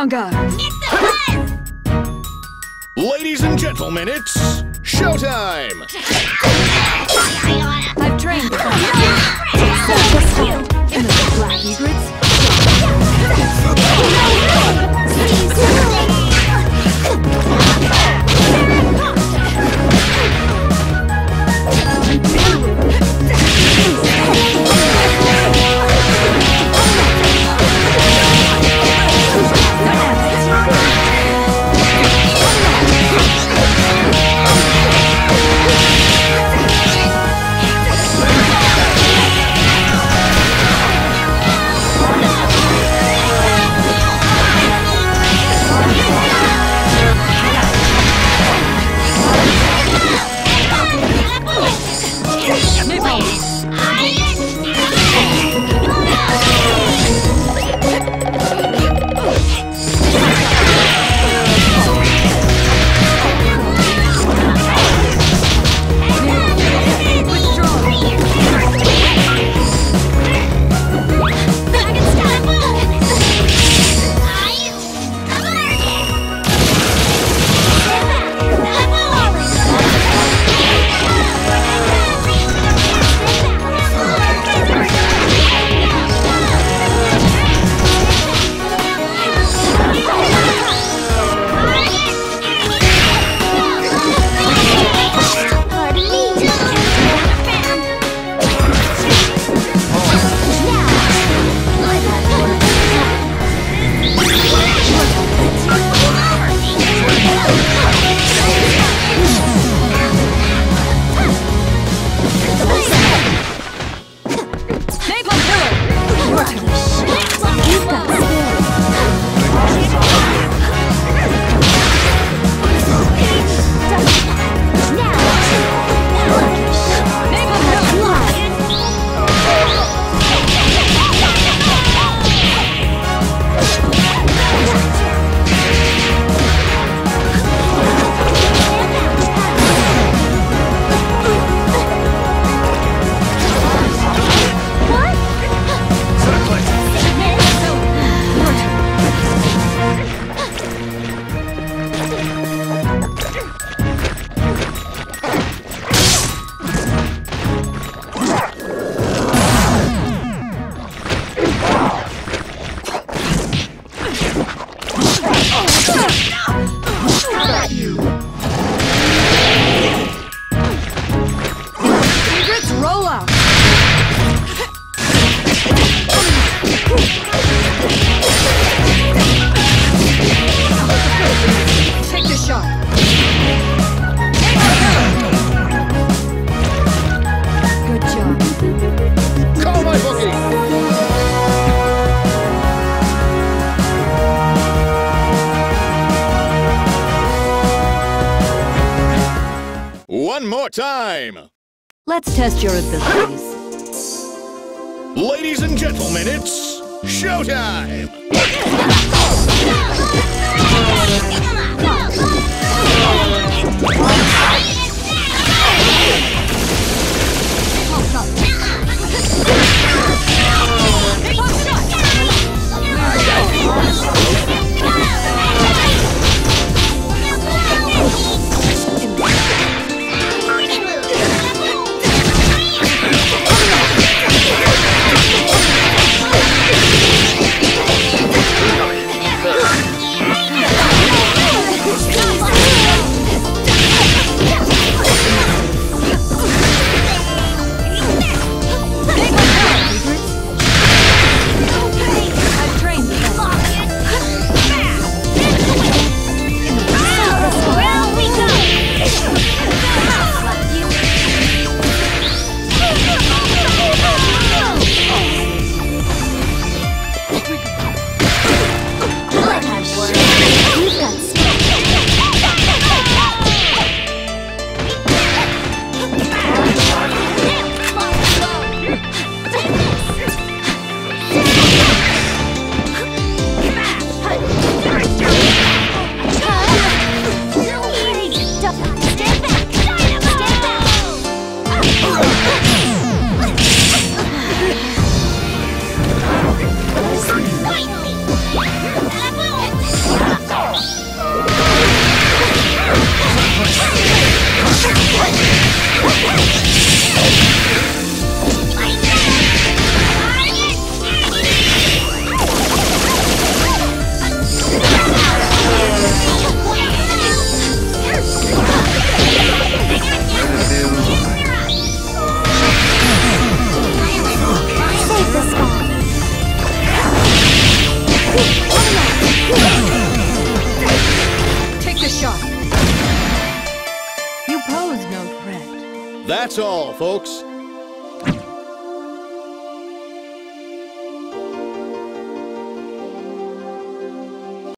En garde. Ladies and gentlemen, it's showtime! I've trained before. So just hold. In the black egrets. More time! Let's test your abilities. Ladies and gentlemen, it's showtime! Yeah. That's all, folks.